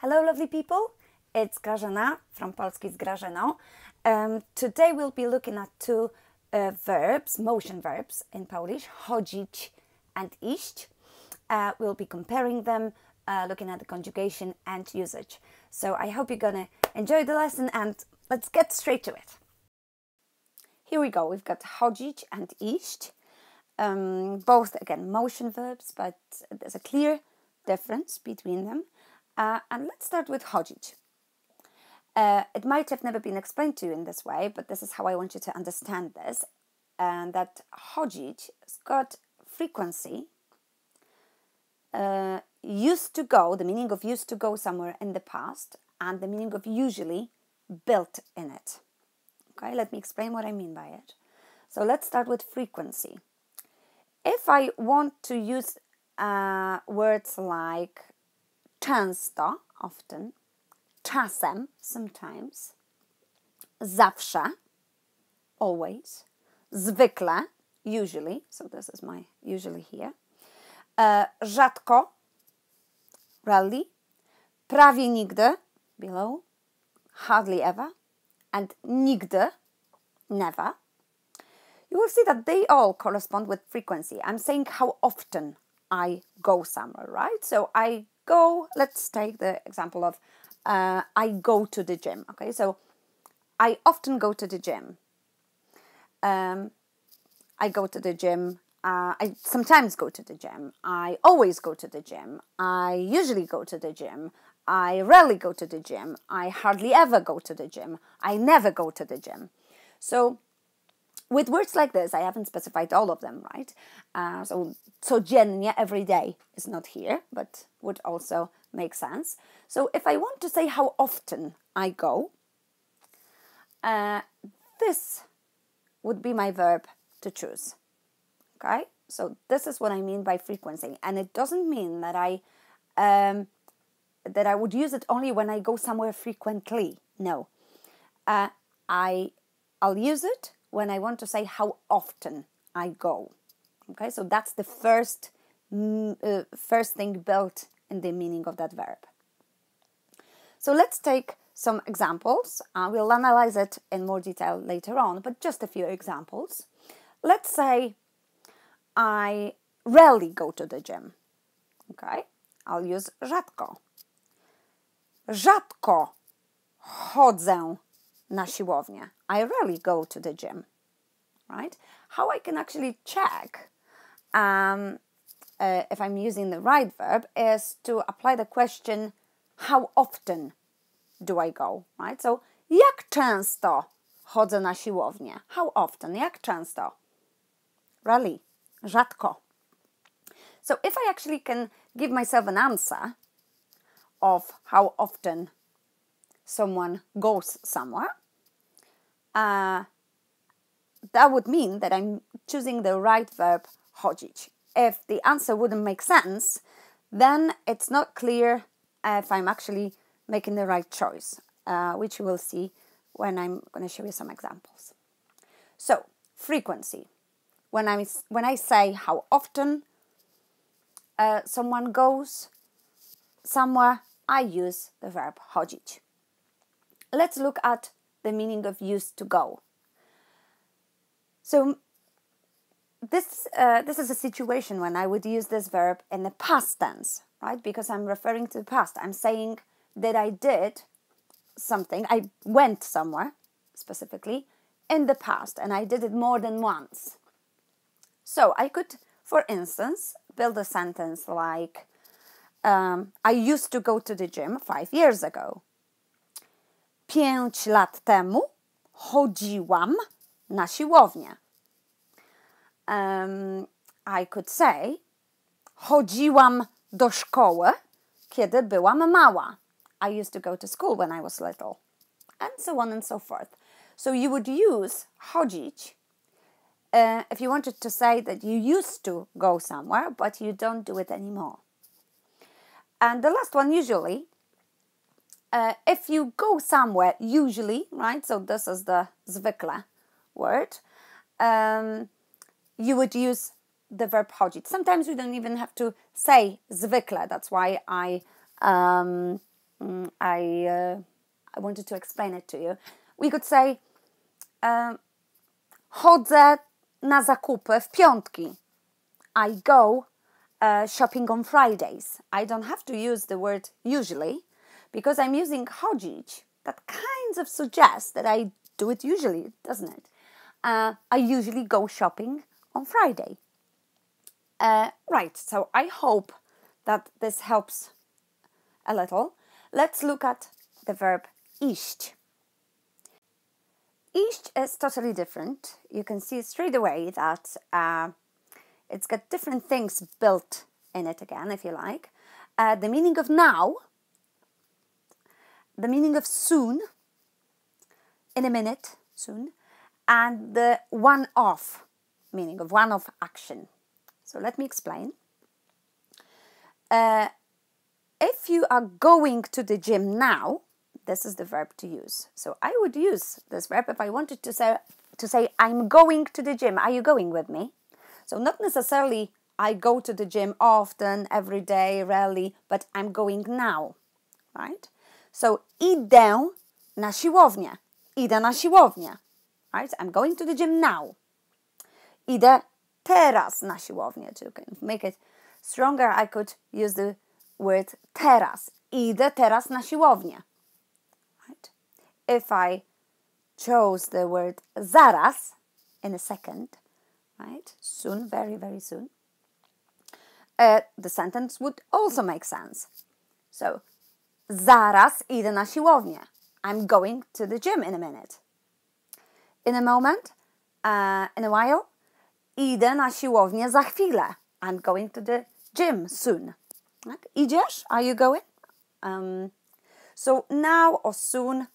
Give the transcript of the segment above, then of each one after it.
Hello, lovely people. It's Grażyna from Polski z Grażyną. Um, today we'll be looking at two uh, verbs, motion verbs in Polish, chodzić and iść. Uh, we'll be comparing them, uh, looking at the conjugation and usage. So I hope you're gonna enjoy the lesson and let's get straight to it. Here we go. We've got chodzić and iść. Um, both again motion verbs, but there's a clear difference between them. Uh, and let's start with chodzić. Uh, it might have never been explained to you in this way, but this is how I want you to understand this. And that chodzić has got frequency, uh, used to go, the meaning of used to go somewhere in the past, and the meaning of usually built in it. Okay, let me explain what I mean by it. So let's start with frequency. If I want to use uh, words like często, often, czasem, sometimes, zawsze, always, zwykle, usually, so this is my usually here, uh, rzadko, rarely, prawie nigdy, below, hardly ever, and nigdy, never, you will see that they all correspond with frequency. I'm saying how often I go somewhere, right? So I go, let's take the example of uh, I go to the gym, okay? So I often go to the gym. Um, I go to the gym. Uh, I sometimes go to the gym. I always go to the gym. I usually go to the gym. I rarely go to the gym. I hardly ever go to the gym. I never go to the gym. So with words like this, I haven't specified all of them, right? Uh, so codziennie, every day is not here, but would also make sense. So if I want to say how often I go, uh, this would be my verb to choose. Okay, so this is what I mean by frequency, and it doesn't mean that I um, that I would use it only when I go somewhere frequently. No, uh, I I'll use it when I want to say how often I go. Okay, so that's the first mm, uh, first thing built in the meaning of that verb. So let's take some examples. Uh, we'll analyze it in more detail later on, but just a few examples. Let's say I rarely go to the gym. Okay, I'll use rzadko. Rzadko chodzę na siłownię. I rarely go to the gym, right? How I can actually check um, uh, if I'm using the right verb is to apply the question how often do I go, right? So jak często chodzę na siłownię? How often? Jak często? Rarely. Rzadko. So if I actually can give myself an answer of how often someone goes somewhere, uh, that would mean that I'm choosing the right verb chodzić. If the answer wouldn't make sense, then it's not clear if I'm actually making the right choice, uh, which you will see when I'm going to show you some examples. So, frequency. When, i when I say how often uh, someone goes somewhere, I use the verb chodzić. Let's look at the meaning of used to go. So this uh, this is a situation when I would use this verb in the past tense, right? Because I'm referring to the past. I'm saying that I did something. I went somewhere specifically in the past, and I did it more than once. So I could, for instance, build a sentence like, um, "I used to go to the gym five years ago." Pięć lat temu chodziłam na siłownię. Um, I could say, chodziłam do szkoły, kiedy byłam mała. I used to go to school when I was little. And so on and so forth. So you would use chodzić uh, if you wanted to say that you used to go somewhere, but you don't do it anymore. And the last one, usually, uh, if you go somewhere, usually, right? So this is the zwykle word. Um, you would use the verb chodzić. Sometimes we don't even have to say zwykle. That's why I um, mm, I, uh, I wanted to explain it to you. We could say um, chodzę na zakupy w piątki. I go uh, shopping on Fridays. I don't have to use the word usually because I'm using chodzić. That kind of suggests that I do it usually, doesn't it? Uh, I usually go shopping on Friday. Uh, right, so I hope that this helps a little. Let's look at the verb iść. Iść is totally different. You can see straight away that uh, it's got different things built in it again, if you like. Uh, the meaning of now, the meaning of soon, in a minute, soon, and the one off meaning of one off action. So let me explain. Uh, if you are going to the gym now, this is the verb to use. So I would use this verb if I wanted to say to say I'm going to the gym. Are you going with me? So not necessarily I go to the gym often, every day, rarely, but I'm going now, right? So idę na siłownię. Idę na siłownię, right? I'm going to the gym now. Idę teraz na siłownię. To make it stronger, I could use the word teraz. Idę teraz na siłownię. Right? If I chose the word zaraz in a second, right? Soon, very, very soon. Uh, the sentence would also make sense. So, zaraz idę na siłownię. I'm going to the gym in a minute. In a moment, uh, in a while, idę na siłownię za chwilę. I'm going to the gym soon. Tak? Idziesz? Are you going? Um, so now or soon,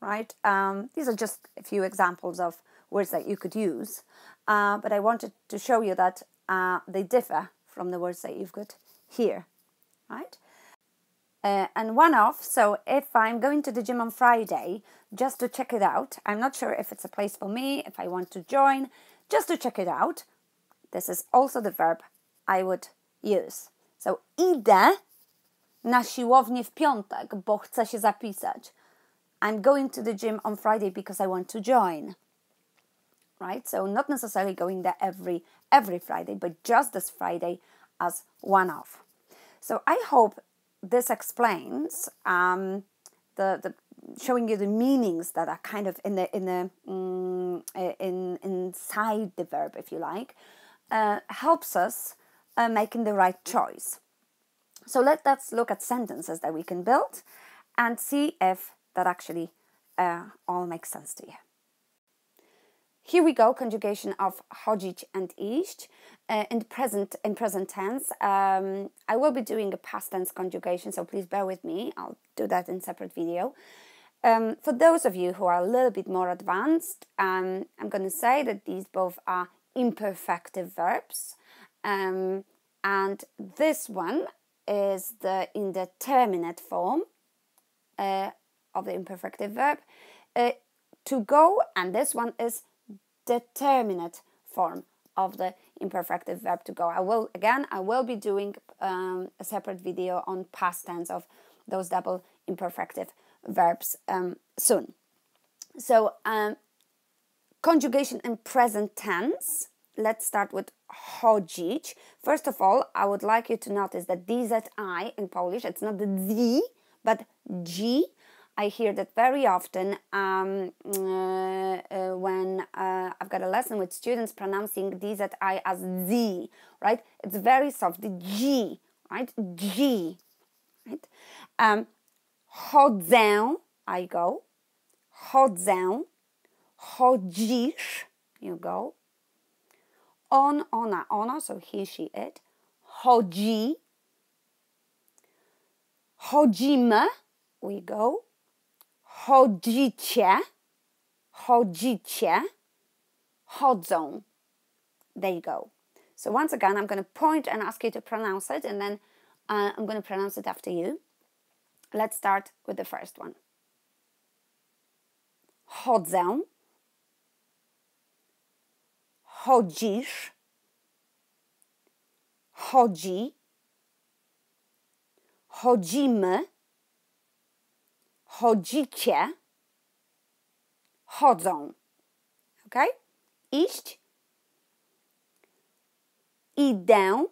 right? Um, these are just a few examples of words that you could use. Uh, but I wanted to show you that uh, they differ from the words that you've got here, right? Uh, and one off, so if I'm going to the gym on Friday just to check it out, I'm not sure if it's a place for me, if I want to join, just to check it out, this is also the verb I would use. So idę na siłownię w piątek, bo chcę się zapisać. I'm going to the gym on Friday because I want to join. Right? So not necessarily going there every every Friday, but just this Friday as one off. So I hope this explains um, the the showing you the meanings that are kind of in the in the um, in inside the verb, if you like, uh, helps us uh, making the right choice. So let us look at sentences that we can build and see if that actually uh, all makes sense to you. Here we go, conjugation of chodzić and iść. Uh, in present in present tense, um, I will be doing a past tense conjugation, so please bear with me. I'll do that in separate video. Um, for those of you who are a little bit more advanced, um, I'm going to say that these both are imperfective verbs, um, and this one is the indeterminate form uh, of the imperfective verb uh, to go, and this one is determinate form of the imperfective verb to go. I will again, I will be doing um, a separate video on past tense of those double imperfective verbs um, soon. So, um, conjugation in present tense. Let's start with chodzić. First of all, I would like you to notice that DZI in Polish, it's not the Z, but G. I hear that very often um, uh, uh, when uh, I've got a lesson with students pronouncing DZI as Z, right? It's very soft, the G, right? G, right? Um, chodzę, I go. Chodzę. Chodzisz, you go. On, ona, ona, so he, she, it. Chodzi. Chodzimy, we go. Chodzicie. Chodzicie. Chodzą. There you go. So once again, I'm going to point and ask you to pronounce it, and then uh, I'm going to pronounce it after you. Let's start with the first one. Chodzę. Chodzisz. Chodzi. Chodzimy. Chodzicie, chodzą. Ok? Iść, idę,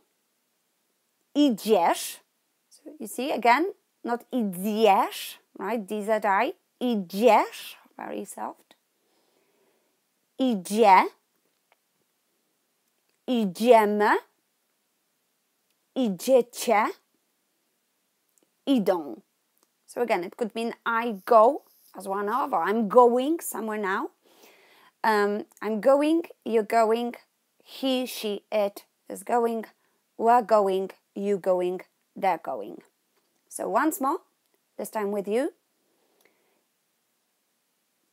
idziesz. So you see again, not idziesz, right? DZI. Idziesz, very soft. Idzie, idziemy, idziecie, idą. So again, it could mean I go as one of, or I'm going somewhere now. Um, I'm going, you're going, he, she, it is going, we're going, you going, they're going. So once more, this time with you.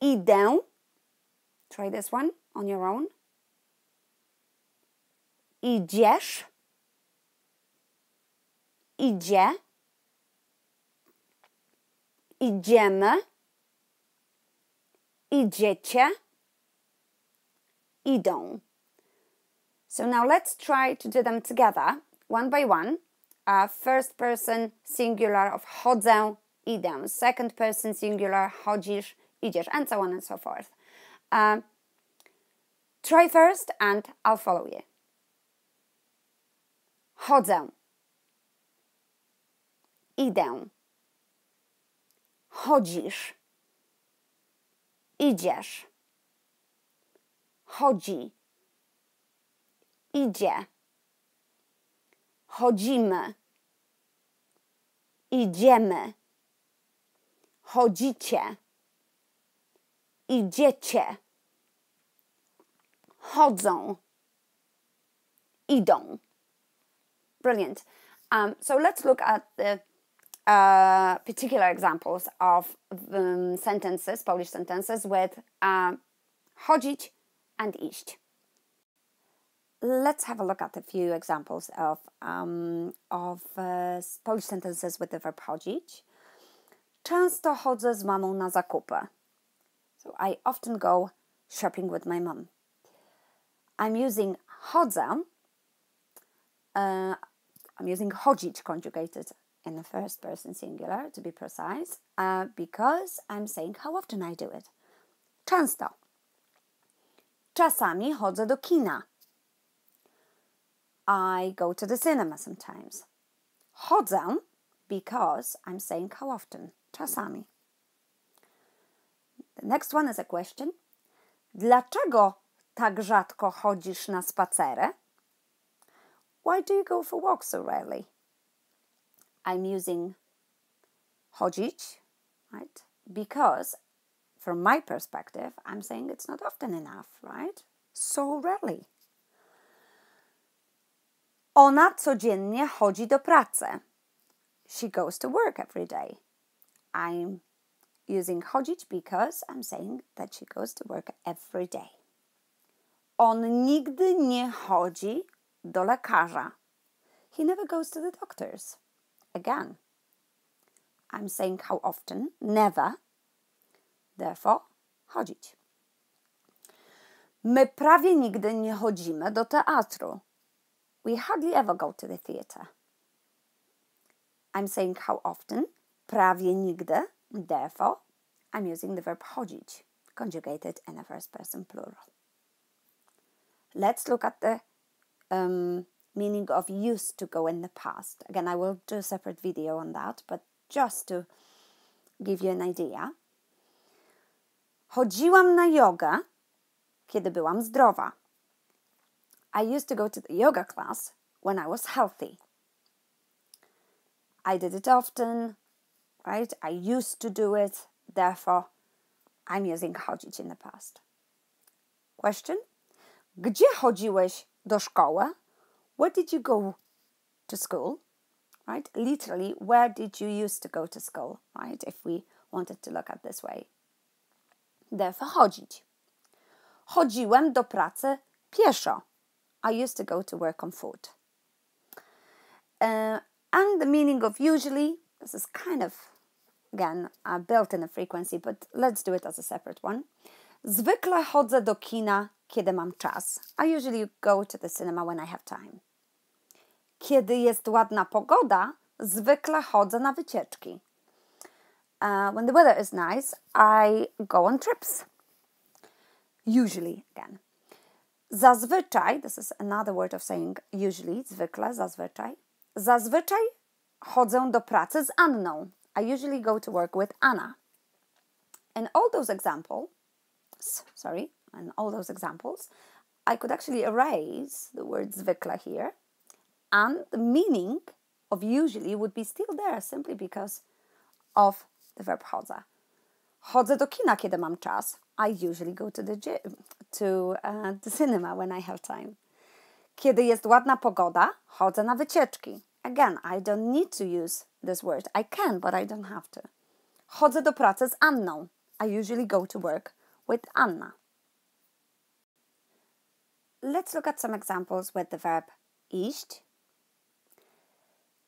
Idę. Try this one on your own. Idziesz. Idzie. Idziemy. Idziecie. Idą. So now let's try to do them together, one by one. Uh, first person singular of chodzę, idę. Second person singular chodzisz, idziesz, and so on and so forth. Uh, try first and I'll follow you. Chodzę. Idę. Chodzisz. Idziesz. Chodzi. Idzie. Chodzimy. Idziemy. Chodzicie. Idziecie. Chodzą. Idą. Brilliant. Um, so let's look at the uh, particular examples of um, sentences, Polish sentences with uh, chodzić and iść. Let's have a look at a few examples of, um, of uh, Polish sentences with the verb chodzić. Często chodzę z mamą na zakupy. So I often go shopping with my mom. I'm using chodzę. Uh, I'm using chodzić conjugated in the first person singular to be precise, uh, because I'm saying how often I do it. Często. Czasami chodzę do kina. I go to the cinema sometimes. Chodzę because I'm saying how often. Czasami. The next one is a question. Dlaczego tak rzadko chodzisz na spacery? Why do you go for walks so rarely? I'm using chodzić, right? Because from my perspective, I'm saying it's not often enough, right? So rarely. Ona codziennie chodzi do pracy. She goes to work every day. I'm using chodzić because I'm saying that she goes to work every day. On nigdy nie chodzi do lekarza. He never goes to the doctors. Again, I'm saying how often, never. Therefore, chodzić. My prawie nigdy nie chodzimy do teatru. We hardly ever go to the theatre. I'm saying how often, prawie nigdy. Therefore, I'm using the verb chodzić, conjugated in a first person plural. Let's look at the um, meaning of used to go in the past. Again, I will do a separate video on that, but just to give you an idea. Chodziłam na jogę, kiedy byłam zdrowa. I used to go to the yoga class when I was healthy. I did it often, right? I used to do it, therefore I'm using chodzić in the past. Question? Gdzie chodziłeś do szkoły? Where did you go to school? Right? Literally, where did you used to go to school? Right? If we wanted to look at this way. Therefore, chodzić. Chodziłem do pracy pieszo. I used to go to work on foot. Uh, and the meaning of usually, this is kind of, again, uh, built in a frequency, but let's do it as a separate one. Zwykle chodzę do kina, kiedy mam czas. I usually go to the cinema when I have time. Kiedy jest ładna pogoda, zwykle chodzę na wycieczki. uh, when the weather is nice, I go on trips. Usually, again. Zazwyczaj, this is another word of saying usually, zwykle, zazwyczaj. Zazwyczaj chodzę do pracy z Anną. I usually go to work with Anna. In all those examples, sorry, in all those examples, I could actually erase the word zwykle here and the meaning of usually would be still there simply because of the verb chodzę. Chodzę do kina, kiedy mam czas. I usually go to the gym, to uh, the cinema when I have time. Kiedy jest ładna pogoda, chodzę na wycieczki. Again, I don't need to use this word. I can, but I don't have to. Chodzę do pracy z Anną. I usually go to work with Anna. Let's look at some examples with the verb iść.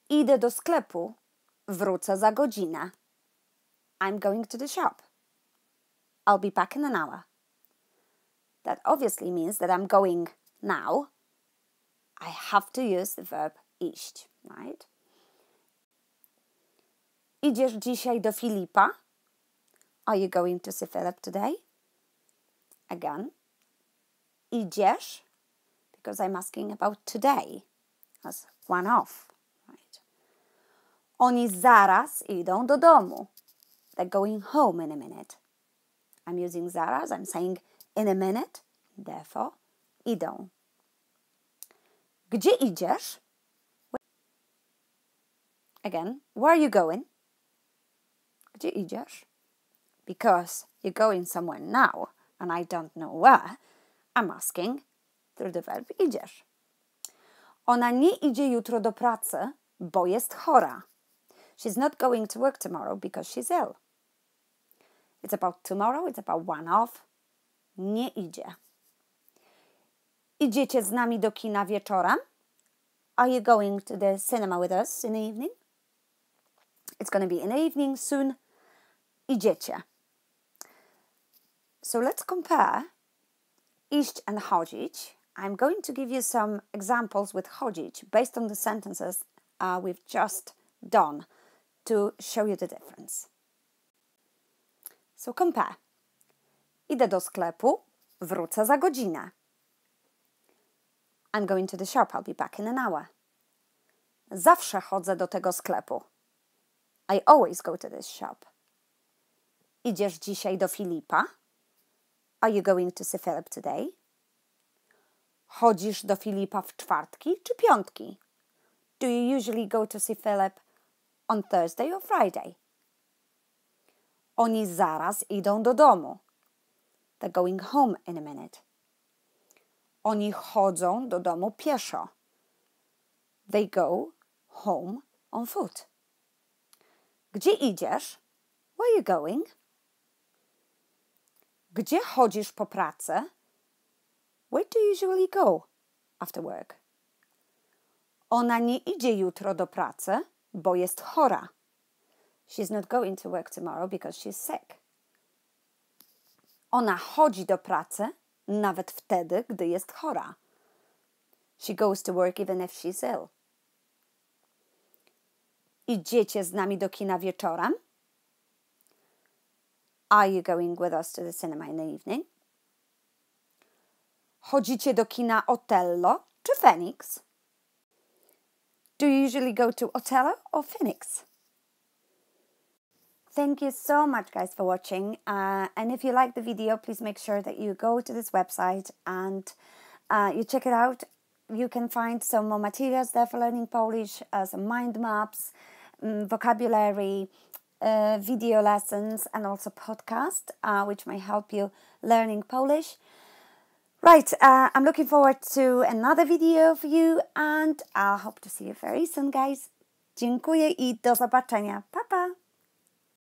Idę do sklepu. Wrócę za godzinę. I'm going to the shop. I'll be back in an hour. That obviously means that I'm going now. I have to use the verb iść, right? Idziesz dzisiaj do Filipa? Are you going to see Philip today? Again, idziesz, because I'm asking about today as one off, right? Oni zaraz idą do domu. They're going home in a minute. I'm using zaraz, I'm saying in a minute, therefore idą. Gdzie idziesz? Again, where are you going? Gdzie idziesz? Because you're going somewhere now and I don't know where, I'm asking the verb idziesz. Ona nie idzie jutro do pracy, bo jest chora. She's not going to work tomorrow because she's ill. It's about tomorrow, it's about one off. Nie idzie. Idziecie z nami do kina wieczorem? Are you going to the cinema with us in the evening? It's going to be in the evening soon. Idziecie. So let's compare iść and chodzić. I'm going to give you some examples with chodzić based on the sentences uh, we've just done to show you the difference. So compare. Idę do sklepu, wrócę za godzinę. I'm going to the shop, I'll be back in an hour. Zawsze chodzę do tego sklepu. I always go to this shop. Idziesz dzisiaj do Filipa? Are you going to see Philip today? Chodzisz do Filipa w czwartki czy piątki? Do you usually go to see Philip on Thursday or Friday? Oni zaraz idą do domu. They're going home in a minute. Oni chodzą do domu pieszo. They go home on foot. Gdzie idziesz? Where are you going? Gdzie chodzisz po pracy? Where do you usually go after work? Ona nie idzie jutro do pracy, bo jest chora. She's not going to work tomorrow because she's sick. Ona chodzi do pracy nawet wtedy, gdy jest chora. She goes to work even if she's ill. Idziecie z nami do kina wieczorem? Are you going with us to the cinema in the evening? Chodzicie do kina Otello czy Phoenix? Do you usually go to Otello or Phoenix? Thank you so much, guys, for watching. Uh, and if you like the video, please make sure that you go to this website and uh, you check it out. You can find some more materials there for learning Polish, uh, some mind maps, um, vocabulary, uh, video lessons, and also podcast, uh, which may help you learning Polish. Right, uh, I'm looking forward to another video for you, and I hope to see you very soon, guys. Dziękuję i do zobaczenia. Pa, pa!